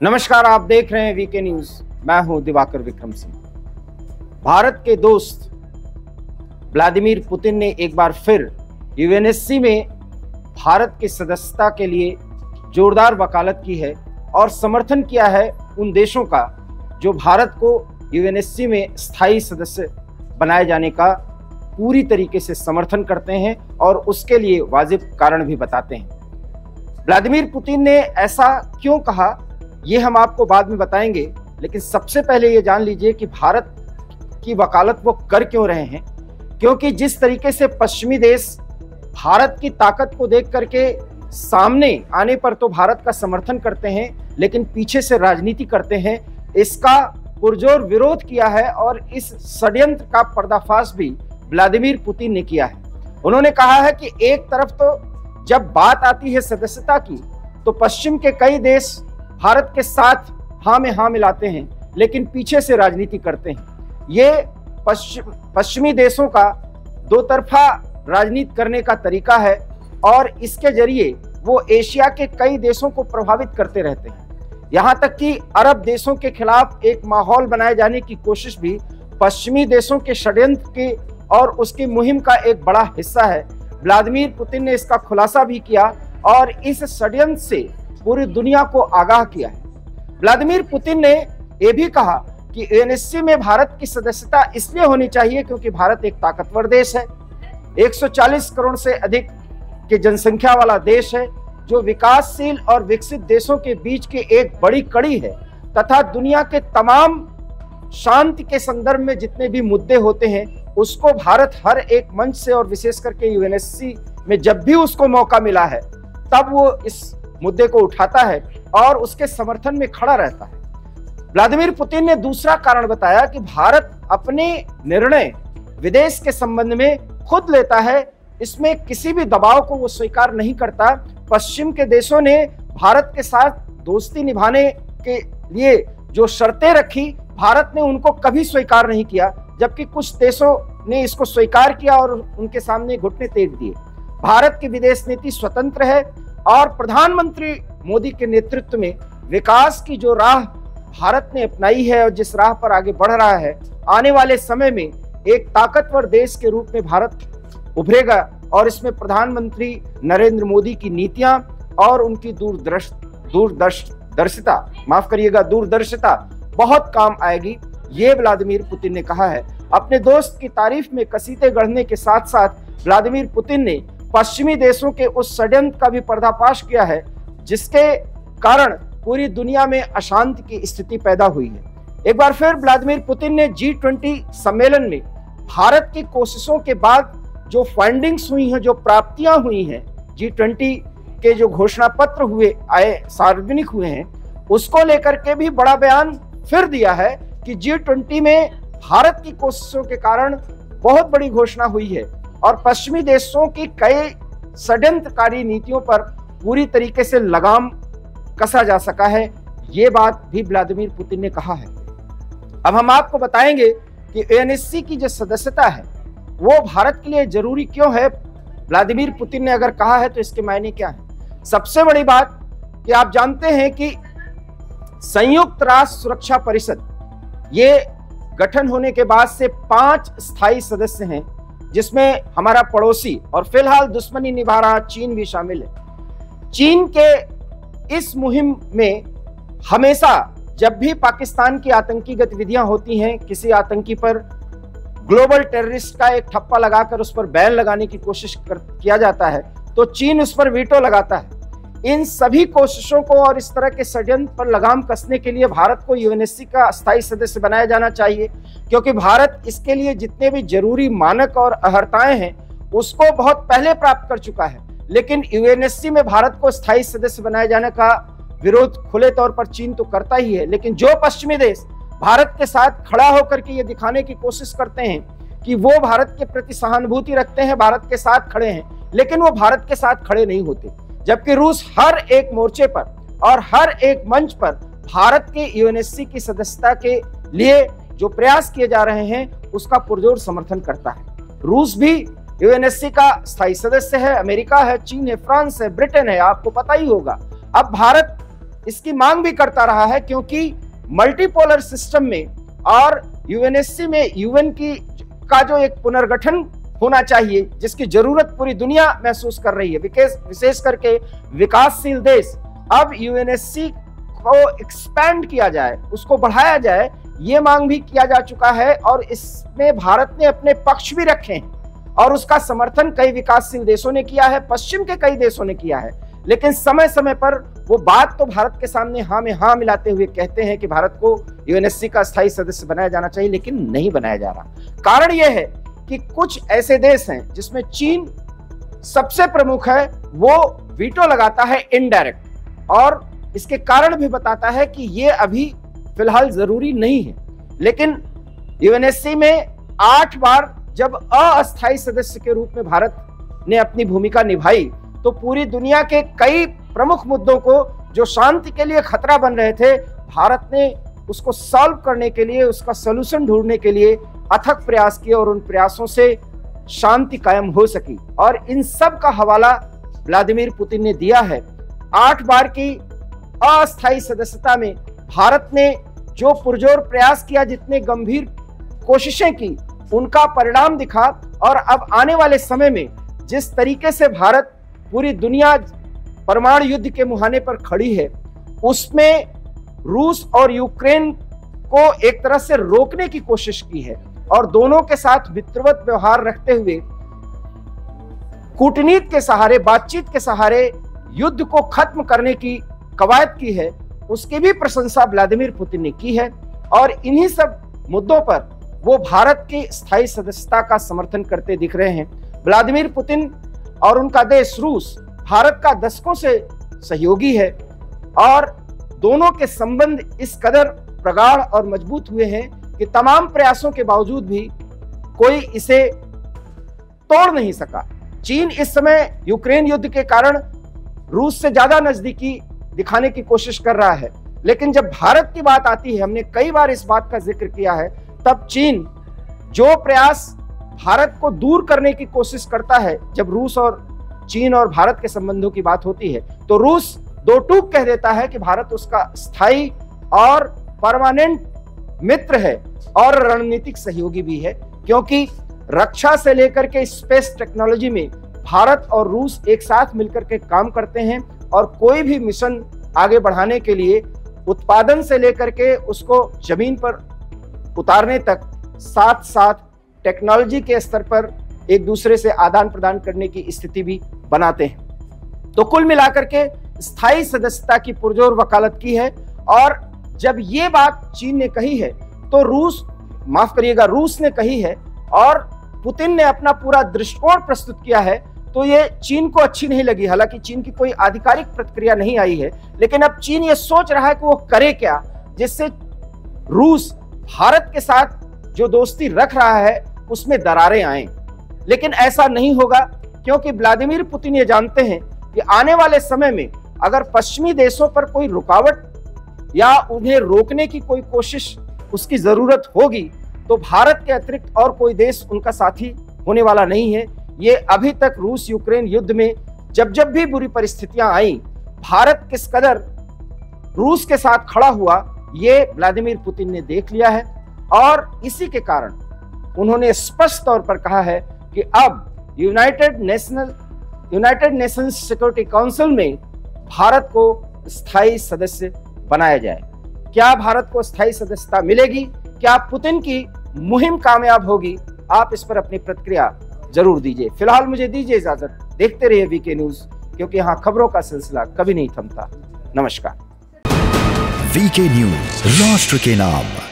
नमस्कार, आप देख रहे हैं वीके न्यूज़ मैं हूँ दिवाकर विक्रम सिंह। भारत के दोस्त व्लादिमीर पुतिन ने एक बार फिर यूएनएससी में भारत की सदस्यता के लिए जोरदार वकालत की है और समर्थन किया है उन देशों का जो भारत को यूएनएससी में स्थायी सदस्य बनाए जाने का पूरी तरीके से समर्थन करते हैं और उसके लिए वाजिब कारण भी बताते हैं। व्लादिमीर पुतिन ने ऐसा क्यों कहा ये हम आपको बाद में बताएँगे, लेकिन सबसे पहले ये जान लीजिए कि भारत की वकालत वो कर क्यों रहे हैं। क्योंकि जिस तरीके से पश्चिमी देश भारत की ताकत को देख करके सामने आने पर तो भारत का समर्थन करते हैं, लेकिन पीछे से राजनीति करते हैं, इसका पुरजोर विरोध किया है और इस षड्यंत्र का पर्दाफाश भी व्लादिमीर पुतिन ने किया है। उन्होंने कहा है कि एक तरफ़ तो जब बात आती है सदस्यता की तो पश्चिम के कई देश भारत के साथ हाँ में हाँ मिलाते हैं, लेकिन पीछे से राजनीति करते हैं। ये पश्चिम पश्चिमी देशों का दो तरफा राजनीति करने का तरीका है और इसके ज़रिए वो एशिया के कई देशों को प्रभावित करते रहते हैं। यहाँ तक कि अरब देशों के खिलाफ एक माहौल बनाए जाने की कोशिश भी पश्चिमी देशों के षड्यंत्र के और उसकी मुहिम का एक बड़ा हिस्सा है। व्लादिमीर पुतिन ने इसका खुलासा भी किया और इस षड्यंत्र से पूरी दुनिया को आगाह किया है। व्लादिमीर पुतिन ने यह भी कहा कि यूएनएससी में भारत की सदस्यता इसलिए होनी चाहिए क्योंकि भारत एक ताकतवर देश है। 140 करोड़ से अधिक की जनसंख्या वाला देश है, जो विकासशील और विकसित देशों के बीच की एक बड़ी कड़ी है तथा दुनिया के तमाम शांति के संदर्भ में जितने भी मुद्दे होते हैं, उसको भारत हर एक मंच से और विशेष करके यूएनएससी में जब भी उसको मौका मिला है, तब वो इस मुद्दे को उठाता है और उसके समर्थन में खड़ा रहता है। व्लादिमीर पुतिन ने दूसरा कारण बताया कि भारत अपने निर्णय विदेश के संबंध में खुद लेता है। इसमें किसी भी दबाव को वो स्वीकार नहीं करता। पश्चिम के देशों ने भारत के साथ दोस्ती निभाने के लिए जो शर्तें रखी, भारत ने उनको कभी स्वीकार नहीं किया, जबकि कुछ देशों ने इसको स्वीकार किया और उनके सामने घुटने टेक दिए। भारत की विदेश नीति स्वतंत्र है और प्रधानमंत्री मोदी के नेतृत्व में विकास की जो राह भारत ने अपनाई है और जिस राह पर आगे बढ़ रहा है, आने वाले समय में एक ताकतवर देश के रूप में भारत उभरेगा और इसमें प्रधानमंत्री नरेंद्र मोदी की नीतियाँ और उनकी दूरदर्श दूरदर्शिता माफ़ करिएगा, दूरदर्शिता बहुत काम आएगी। ये व्लादिमीर पुतिन ने कहा है। अपने दोस्त की तारीफ़ में कसीते गढ़ने के साथ साथ व्लादिमीर पुतिन ने पश्चिमी देशों के उस षड्यंत्र का भी पर्दाफाश किया है, जिसके कारण पूरी दुनिया में अशांति की स्थिति पैदा हुई है। एक बार फिर व्लादिमीर पुतिन ने जी ट्वेंटी सम्मेलन में भारत की कोशिशों के बाद जो फाइंडिंग्स हुई हैं, जो प्राप्तियाँ हुई हैं जी ट्वेंटी के जो घोषणा पत्र हुए, आए, सार्वजनिक हुए हैं, उसको लेकर के भी बड़ा बयान फिर दिया है कि जी ट्वेंटी में भारत की कोशिशों के कारण बहुत बड़ी घोषणा हुई है। और पश्चिमी देशों की कई षड्यंत्रकारी नीतियों पर पूरी तरीके से लगाम कसा जा सका है, ये बात भी व्लादिमीर पुतिन ने कहा है। अब हम आपको बताएँगे कि एनएससी की जो सदस्यता है, वो भारत के लिए ज़रूरी क्यों है? व्लादिमीर पुतिन ने अगर कहा है तो इसके मायने क्या है? सबसे बड़ी बात कि आप जानते हैं कि संयुक्त राष्ट्र सुरक्षा परिषद, ये गठन होने के बाद से पाँच स्थायी सदस्य हैं। जिसमें हमारा पड़ोसी और फ़िलहाल दुश्मनी निभा रहा चीन भी शामिल है। चीन के इस मुहिम में हमेशा जब भी पाकिस्तान की आतंकी गतिविधियाँ होती हैं किसी आतंकी पर ग्लोबल टेररिस्ट का एक ठप्पा लगाकर उस पर बैन लगाने की कोशिश कर, किया जाता है तो चीन उस पर वीटो लगाता है। इन सभी कोशिशों को और इस तरह के षड्यंत्र पर लगाम कसने के लिए भारत को यूएनएससी का स्थायी सदस्य बनाया जाना चाहिए, क्योंकि भारत इसके लिए जितने भी ज़रूरी मानक और अहर्ताएँ हैं, उसको बहुत पहले प्राप्त कर चुका है। लेकिन यूएनएससी में भारत को स्थायी सदस्य बनाए जाने का विरोध खुले तौर पर चीन तो करता ही है, लेकिन जो पश्चिमी देश भारत के साथ खड़ा होकर के ये दिखाने की कोशिश करते हैं कि वो भारत के प्रति सहानुभूति रखते हैं, भारत के साथ खड़े हैं, लेकिन वो भारत के साथ खड़े नहीं होते। जबकि रूस हर एक मोर्चे पर और हर एक मंच पर भारत के यूएनएससी की सदस्यता के लिए जो प्रयास किए जा रहे हैं, उसका पुरजोर समर्थन करता है। रूस भी यूएनएससी का स्थायी सदस्य है, अमेरिका है, चीन है, फ्रांस है, ब्रिटेन है, आपको पता ही होगा। अब भारत इसकी मांग भी करता रहा है क्योंकि मल्टीपोलर सिस्टम में और यूएनएससी में यूएन की का जो एक पुनर्गठन होना चाहिए, जिसकी ज़रूरत पूरी दुनिया महसूस कर रही है। विशेष करके विकासशील देश। अब यूएनएससी को एक्सपैंड किया जाए, उसको बढ़ाया जाए, ये मांग भी किया जा चुका है और इसमें भारत ने अपने पक्ष भी रखे हैं और उसका समर्थन कई विकासशील देशों ने किया है, पश्चिम के कई देशों ने किया है। लेकिन समय समय पर वो बात तो भारत के सामने हाँ में हाँ मिलाते हुए कहते हैं कि भारत को यूएनएससी का स्थायी सदस्य बनाया जाना चाहिए, लेकिन नहीं बनाया जा रहा। कारण यह है कि कुछ ऐसे देश हैं जिसमें चीन सबसे प्रमुख है, वो वीटो लगाता है इनडायरेक्ट और इसके कारण भी बताता है कि ये अभी फ़िलहाल ज़रूरी नहीं है। लेकिन यूएनएससी में आठ बार जब अस्थायी सदस्य के रूप में भारत ने अपनी भूमिका निभाई तो पूरी दुनिया के कई प्रमुख मुद्दों को, जो शांति के लिए खतरा बन रहे थे, भारत ने उसको सॉल्व करने के लिए, उसका सोल्यूशन ढूँढने के लिए अथक प्रयास किए और उन प्रयासों से शांति कायम हो सकी। और इन सब का हवाला व्लादिमीर पुतिन ने दिया है। आठ बार की अस्थायी सदस्यता में भारत ने जो पुरजोर प्रयास किया, जितने गंभीर कोशिशें की, उनका परिणाम दिखा। और अब आने वाले समय में जिस तरीके से भारत पूरी दुनिया परमाणु युद्ध के मुहाने पर खड़ी है, उसमें रूस और यूक्रेन को एक तरह से रोकने की कोशिश की है। और दोनों के साथ मित्रवत व्यवहार रखते हुए, कूटनीति के सहारे, बातचीत के सहारे युद्ध को खत्म करने की कवायद की है, उसकी भी प्रशंसा व्लादिमीर पुतिन ने की है और इन्हीं सब मुद्दों पर वो भारत की स्थायी सदस्यता का समर्थन करते दिख रहे हैं। व्लादिमीर पुतिन और उनका देश रूस भारत का दशकों से सहयोगी है और दोनों के संबंध इस कदर प्रगाढ़ और मज़बूत हुए हैं कि तमाम प्रयासों के बावजूद भी कोई इसे तोड़ नहीं सका। चीन इस समय यूक्रेन युद्ध के कारण रूस से ज़्यादा नजदीकी दिखाने की कोशिश कर रहा है। लेकिन जब भारत की बात आती है, हमने कई बार इस बात का ज़िक्र किया है, तब चीन जो प्रयास भारत को दूर करने की कोशिश करता है, जब रूस और चीन और भारत के संबंधों की बात होती है तो रूस दो टूक कह देता है कि भारत उसका स्थायी और परमानेंट मित्र है और रणनीतिक सहयोगी भी है, क्योंकि रक्षा से लेकर के स्पेस टेक्नोलॉजी में भारत और रूस एक साथ मिलकर के काम करते हैं और कोई भी मिशन आगे बढ़ाने के लिए उत्पादन से लेकर के उसको ज़मीन पर उतारने तक साथ साथ टेक्नोलॉजी के स्तर पर एक दूसरे से आदान प्रदान करने की स्थिति भी बनाते हैं। तो कुल मिलाकर के स्थायी सदस्यता की पुरजोर वकालत की है और जब ये बात चीन ने कही है तो रूस, माफ़ करिएगा, रूस ने कही है और पुतिन ने अपना पूरा दृष्टिकोण प्रस्तुत किया है तो ये चीन को अच्छी नहीं लगी। हालाँकि चीन की कोई आधिकारिक प्रतिक्रिया नहीं आई है, लेकिन अब चीन ये सोच रहा है कि वो करे क्या, जिससे रूस भारत के साथ जो दोस्ती रख रहा है, उसमें दरारें आए। लेकिन ऐसा नहीं होगा, क्योंकि व्लादिमीर पुतिन ये जानते हैं कि आने वाले समय में अगर पश्चिमी देशों पर कोई रुकावट या उन्हें रोकने की कोई कोशिश उसकी ज़रूरत होगी तो भारत के अतिरिक्त और कोई देश उनका साथी होने वाला नहीं है। ये अभी तक रूस यूक्रेन युद्ध में जब जब भी बुरी परिस्थितियाँ आई, भारत किस कदर रूस के साथ खड़ा हुआ, ये व्लादिमीर पुतिन ने देख लिया है। और इसी के कारण उन्होंने स्पष्ट तौर पर कहा है कि अब United National, United Nations Security Council में भारत को स्थायी सदस्य बनाया जाए। क्या भारत को स्थायी सदस्यता मिलेगी? क्या पुतिन की मुहिम कामयाब होगी? आप इस पर अपनी प्रतिक्रिया ज़रूर दीजिए। फ़िलहाल मुझे दीजिए इजाज़त। देखते रहिए वीके न्यूज़ क्योंकि यहाँ खबरों का सिलसिला कभी नहीं थमता। नमस्कार। वीके न्यूज़ राष्ट्र के नाम।